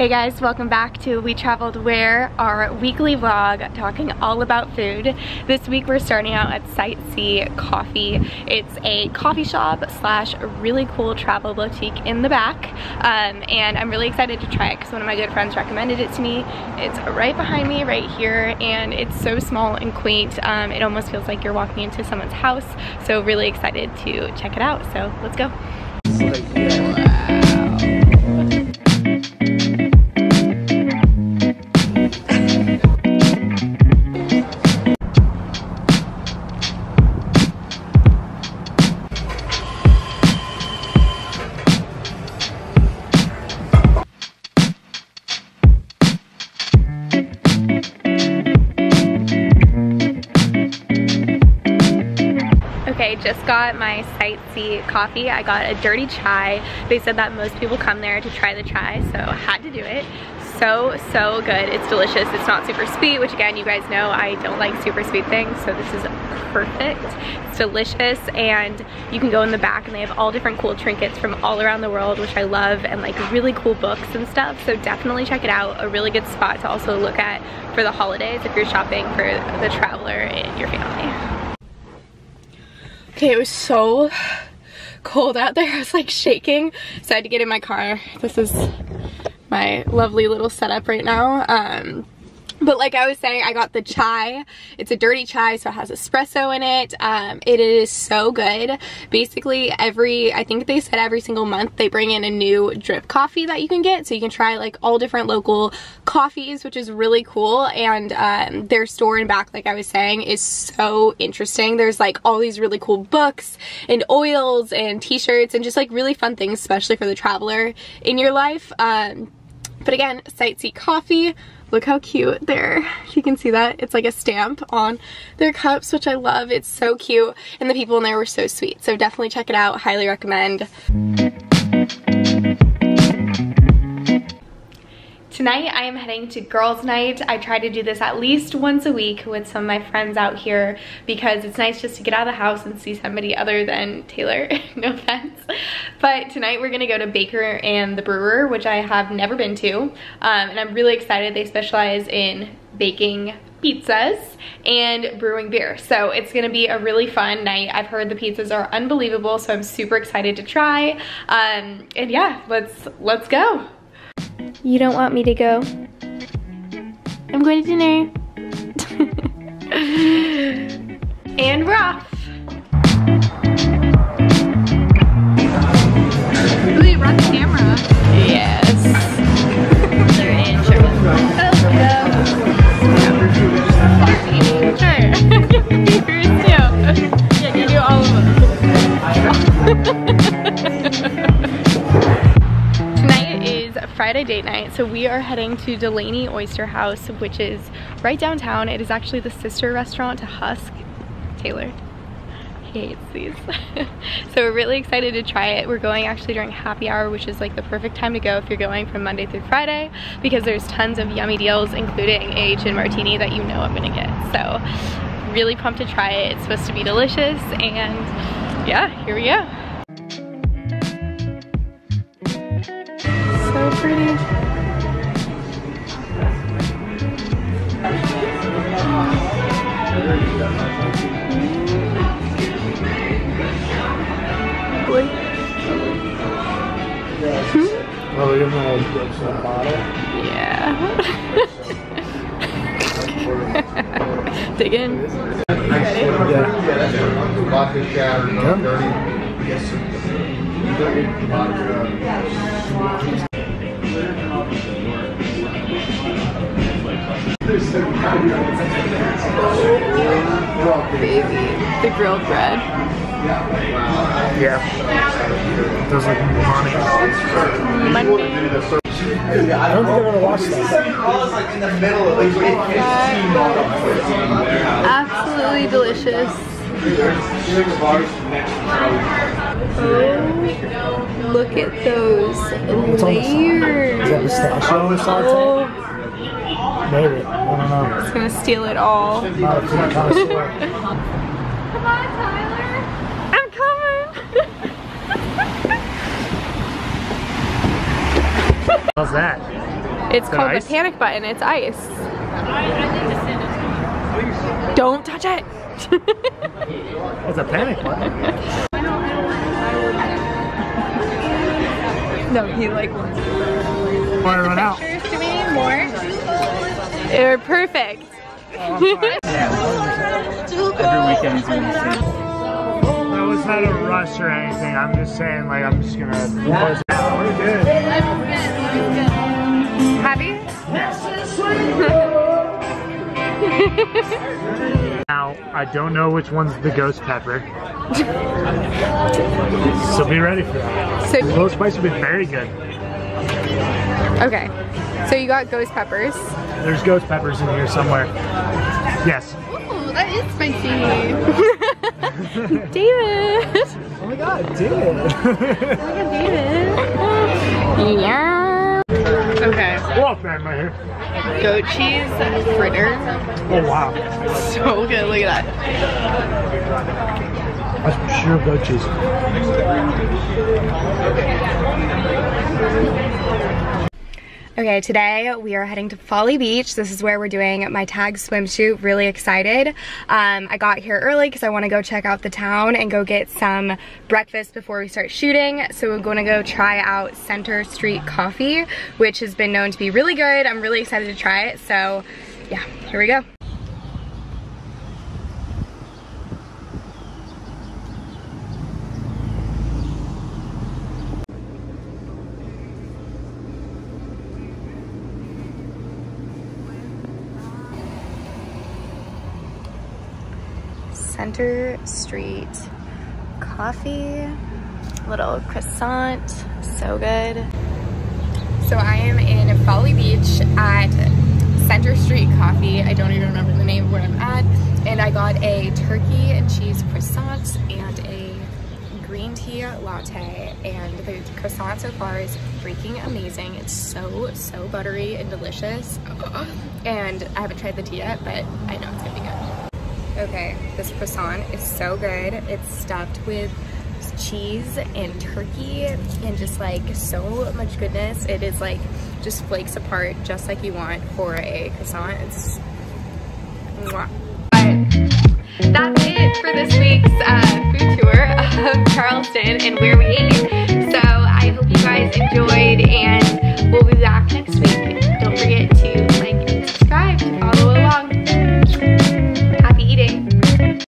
Hey guys, welcome back to We Traveled Where, our weekly vlog talking all about food. This week we're starting out at Sight Sea Coffee. It's a coffee shop slash really cool travel boutique in the back um, and I'm really excited to try it because one of my good friends recommended it to me. It's right behind me right here and it's so small and quaint. Um, it almost feels like you're walking into someone's house so really excited to check it out. So let's go. Just got my sightsee coffee. I got a dirty chai. They said that most people come there to try the chai, so had to do it. So, so good. It's delicious. It's not super sweet, which again, you guys know I don't like super sweet things, so this is perfect. It's delicious, and you can go in the back and they have all different cool trinkets from all around the world, which I love, and like really cool books and stuff, so definitely check it out. A really good spot to also look at for the holidays if you're shopping for the traveler in your family. Okay, it was so cold out there. I was like shaking, so I had to get in my car. This is my lovely little setup right now. Um, but like I was saying, I got the chai. It's a dirty chai, so it has espresso in it. Um, it is so good. Basically, every, I think they said every single month they bring in a new drip coffee that you can get. So you can try like all different local coffees, which is really cool. And um, their store in back, like I was saying, is so interesting. There's like all these really cool books and oils and t-shirts and just like really fun things, especially for the traveler in your life. Um, but again, Sightsee Coffee Look how cute there. You can see that. It's like a stamp on their cups, which I love. It's so cute. And the people in there were so sweet. So definitely check it out. Highly recommend. Tonight I am heading to girls night. I try to do this at least once a week with some of my friends out here because it's nice just to get out of the house and see somebody other than Taylor, no offense. But tonight we're gonna go to Baker and the Brewer, which I have never been to. Um, and I'm really excited. They specialize in baking pizzas and brewing beer. So it's gonna be a really fun night. I've heard the pizzas are unbelievable, so I'm super excited to try. Um, and yeah, let's let's go. You don't want me to go? I'm going to dinner. and we're off. Friday date night. So we are heading to Delaney Oyster House, which is right downtown. It is actually the sister restaurant to Husk. Taylor hates these. so we're really excited to try it. We're going actually during happy hour, which is like the perfect time to go if you're going from Monday through Friday because there's tons of yummy deals, including a gin martini that you know I'm gonna get. So really pumped to try it. It's supposed to be delicious and yeah, here we go. Pretty. Boy. Hmm? Oh, you're gonna bottle? Yeah. Dig in. Ready? Yeah. Baby. The grilled bread. Yeah. Does like Monday. Monday. I don't think I'm gonna watch that. Absolutely delicious. Oh, look at those layers. Is that pistachio or something? Maybe. I don't know. It's gonna steal it all. Not a food connoisseur. Come on, Tyler. I'm coming. How's that? It's that called the panic button. It's ice. Don't touch it. It's a panic button. no, he like wants I run out. To me, more. They're perfect. Every weekend No, it's not a rush or anything. I'm just saying, like, I'm just gonna close out. We're good. Happy? Now, I don't know which one's the ghost pepper. so be ready for that. So Ghost spice would be very good. okay. So you got ghost peppers. There's ghost peppers in here somewhere. Yes. Ooh, that is spicy. David. Oh my god, Dude. Look at David. yeah. Okay. Walk man right here. Goat cheese fritter. Oh wow. So good. Look at that. That's pure goat cheese. Okay, today we are heading to Folly Beach. This is where we're doing my tag swimsuit. Really excited. Um, I got here early because I want to go check out the town and go get some breakfast before we start shooting. So we're going to go try out Center Street Coffee, which has been known to be really good. I'm really excited to try it. So yeah, here we go. Center Street coffee, little croissant, so good. So I am in Folly Beach at Center Street Coffee. I don't even remember the name of where I'm at. And I got a turkey and cheese croissant and a green tea latte. And the croissant so far is freaking amazing. It's so, so buttery and delicious. And I haven't tried the tea yet, but I know it's gonna be good. Okay, this croissant is so good. It's stuffed with cheese and turkey and just like so much goodness. It is like just flakes apart just like you want for a croissant. It's mwah. But that's it for this week's uh,